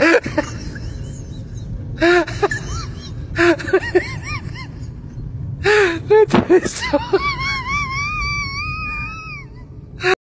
that is so